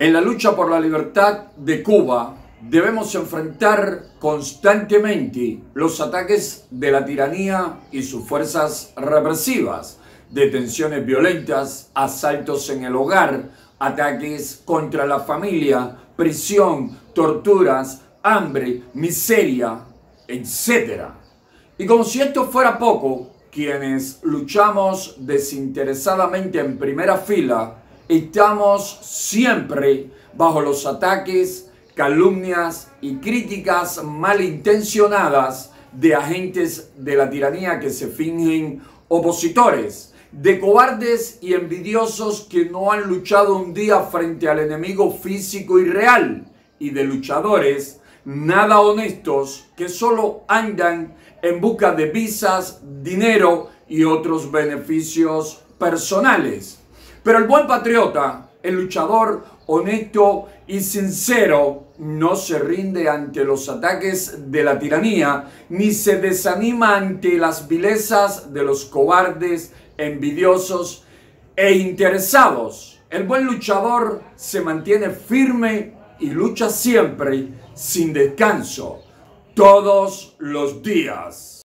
En la lucha por la libertad de Cuba debemos enfrentar constantemente los ataques de la tiranía y sus fuerzas represivas, detenciones violentas, asaltos en el hogar, ataques contra la familia, prisión, torturas, hambre, miseria, etc. Y como si esto fuera poco, quienes luchamos desinteresadamente en primera fila, estamos siempre bajo los ataques, calumnias y críticas malintencionadas de agentes de la tiranía que se fingen opositores, de cobardes y envidiosos que no han luchado un día frente al enemigo físico y real, y de luchadores nada honestos que solo andan en busca de visas, dinero y otros beneficios personales. Pero el buen patriota, el luchador honesto y sincero, no se rinde ante los ataques de la tiranía, ni se desanima ante las vilezas de los cobardes, envidiosos e interesados. El buen luchador se mantiene firme y lucha siempre sin descanso, todos los días.